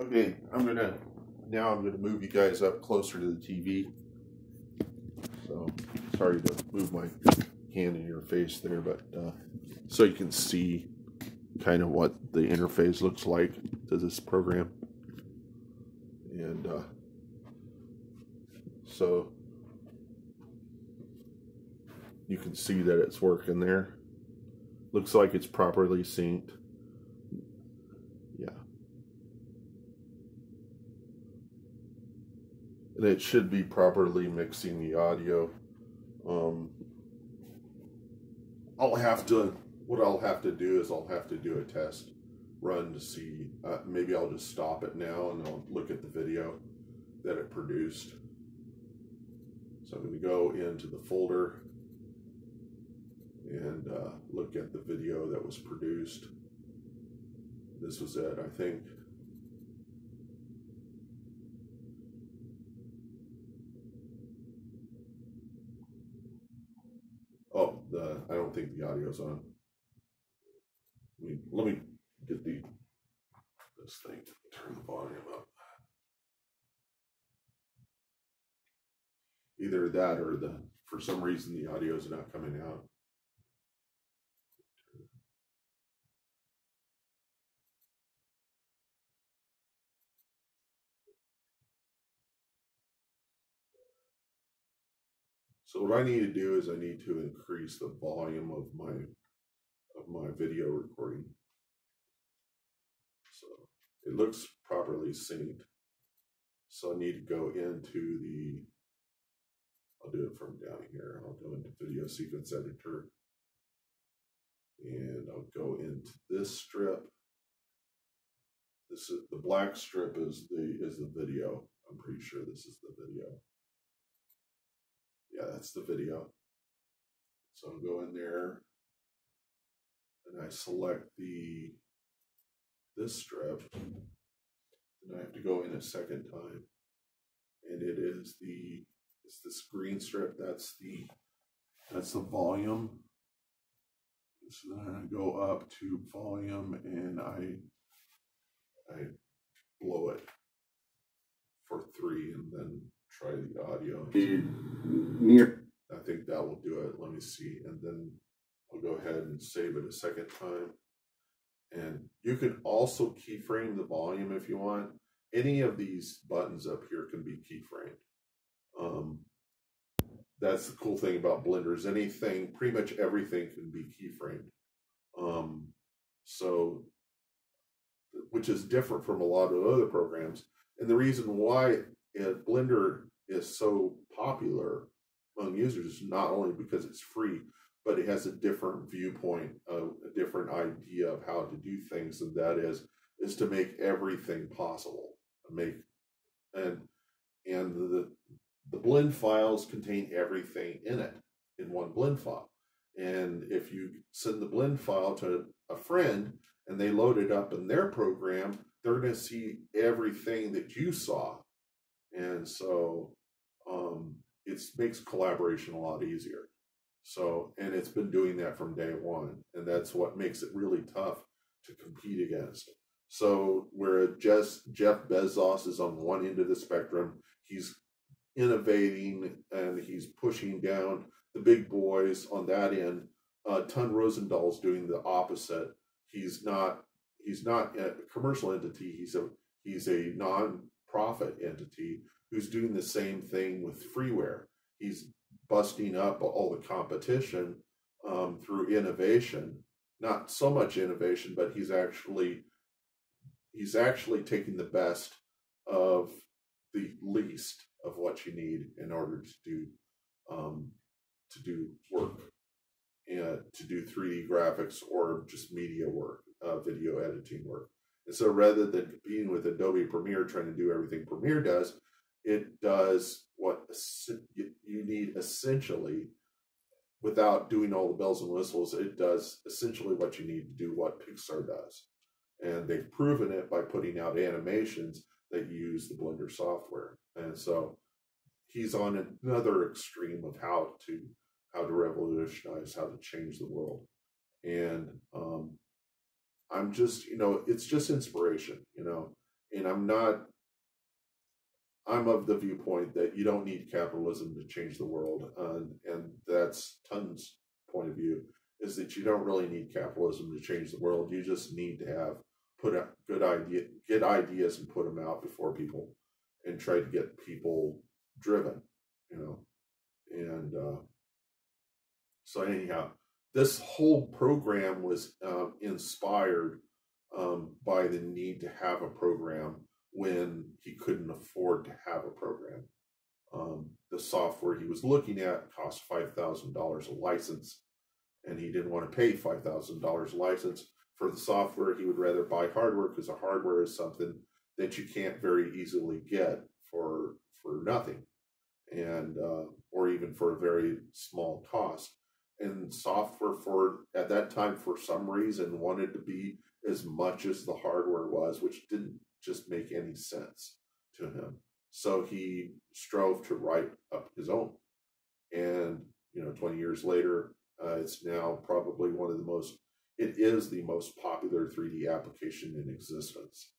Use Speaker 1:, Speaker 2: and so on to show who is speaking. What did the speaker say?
Speaker 1: Okay, I'm gonna now I'm gonna move you guys up closer to the TV. So sorry to move my hand in your face there, but uh, so you can see kind of what the interface looks like to this program. And uh, so you can see that it's working there. Looks like it's properly synced. Yeah. And it should be properly mixing the audio. Um, I'll have to, what I'll have to do is I'll have to do a test run to see, uh, maybe I'll just stop it now and I'll look at the video that it produced. So I'm going to go into the folder and uh, look at the video that was produced. This was it, I think. Oh, the I don't think the audio's on. Let me, let me get the this thing. To turn the volume up. Either that or the for some reason the audio's not coming out. So what I need to do is I need to increase the volume of my of my video recording. So it looks properly synced. So I need to go into the I'll do it from down here. I'll go into video sequence editor and I'll go into this strip. This is the black strip is the is the video. I'm pretty sure this is the video yeah, that's the video. So I'll go in there and I select the this strip and I have to go in a second time and it is the it's this green strip that's the that's the volume so then I go up to volume and I I blow it for three and then try the audio.
Speaker 2: Near.
Speaker 1: I think that will do it. Let me see. And then I'll go ahead and save it a second time. And you can also keyframe the volume if you want. Any of these buttons up here can be keyframed. Um, that's the cool thing about blenders. Anything, pretty much everything can be keyframed. Um, so, which is different from a lot of other programs. And the reason why it, Blender is so popular among users not only because it's free, but it has a different viewpoint, a, a different idea of how to do things, and that is is to make everything possible. Make and and the the blend files contain everything in it in one blend file. And if you send the blend file to a friend and they load it up in their program, they're going to see everything that you saw. And so um, it makes collaboration a lot easier. So, and it's been doing that from day one, and that's what makes it really tough to compete against. So, where just Jeff Bezos is on one end of the spectrum, he's innovating and he's pushing down the big boys on that end. Uh, Ton Roosendaal's doing the opposite. He's not he's not a commercial entity. He's a he's a non-profit entity who's doing the same thing with freeware. He's busting up all the competition um, through innovation. Not so much innovation, but he's actually he's actually taking the best of the least of what you need in order to do um, to do work and to do 3D graphics or just media work, uh, video editing work. And so rather than competing with Adobe Premiere trying to do everything Premiere does, it does what you need essentially without doing all the bells and whistles. It does essentially what you need to do what Pixar does. And they've proven it by putting out animations that use the Blender software. And so he's on another extreme of how to how to revolutionize, how to change the world. And um, I'm just, you know, it's just inspiration, you know. and I'm not. I'm of the viewpoint that you don't need capitalism to change the world, and and that's Ton's point of view is that you don't really need capitalism to change the world. You just need to have put a good idea, get ideas and put them out before people, and try to get people driven, you know, and uh, so anyhow, this whole program was um, inspired um, by the need to have a program when he couldn't afford to have a program. Um, the software he was looking at cost five thousand dollars a license, and he didn't want to pay five thousand dollars a license for the software. He would rather buy hardware because the hardware is something that you can't very easily get for for nothing, and uh, or even for a very small cost. And software for at that time, for some reason, wanted to be as much as the hardware was, which didn't just make any sense to him. So he strove to write up his own. And, you know, 20 years later, uh, it's now probably one of the most, it is the most popular 3D application in existence.